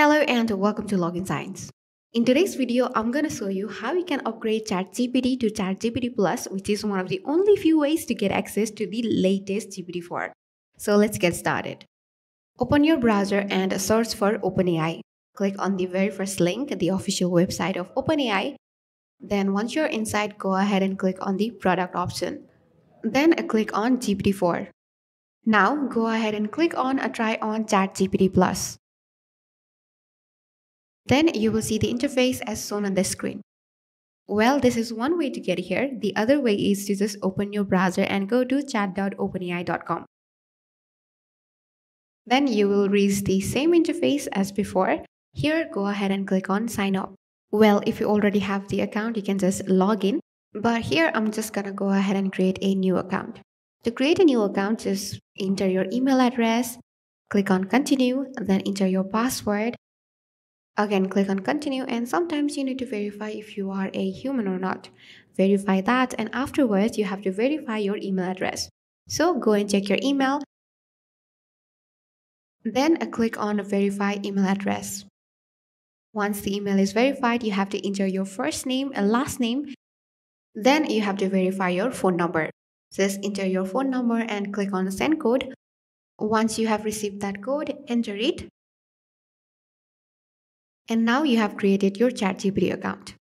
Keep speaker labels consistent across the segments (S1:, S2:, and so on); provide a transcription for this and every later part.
S1: Hello and welcome to Login Giants. In today's video, I'm going to show you how you can upgrade ChatGPT to ChatGPT Plus, which is one of the only few ways to get access to the latest GPT-4. So let's get started. Open your browser and search for OpenAI. Click on the very first link, the official website of OpenAI. Then once you're inside, go ahead and click on the product option. Then click on GPT-4. Now go ahead and click on a try on ChatGPT Plus. Then you will see the interface as shown on the screen. Well, this is one way to get here. The other way is to just open your browser and go to chat.openai.com. Then you will reach the same interface as before. Here, go ahead and click on sign up. Well, if you already have the account, you can just log in. But here, I'm just gonna go ahead and create a new account. To create a new account, just enter your email address, click on continue, then enter your password. Again, click on continue and sometimes you need to verify if you are a human or not. Verify that and afterwards you have to verify your email address. So go and check your email. Then uh, click on verify email address. Once the email is verified, you have to enter your first name and last name. Then you have to verify your phone number. Just enter your phone number and click on send code. Once you have received that code, enter it. And now you have created your ChatGPT account.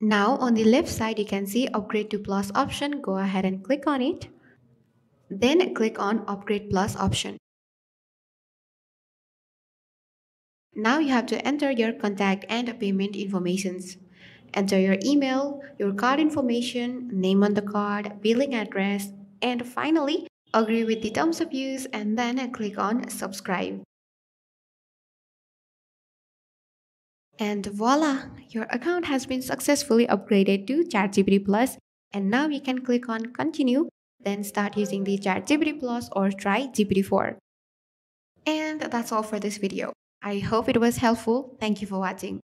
S1: Now on the left side, you can see upgrade to plus option. Go ahead and click on it. Then click on upgrade plus option. Now you have to enter your contact and payment informations. Enter your email, your card information, name on the card, billing address, and finally, agree with the terms of use and then click on subscribe. And voila, your account has been successfully upgraded to ChatGPT Plus and now you can click on continue, then start using the ChatGPT Plus or try GPT-4. And that's all for this video. I hope it was helpful. Thank you for watching.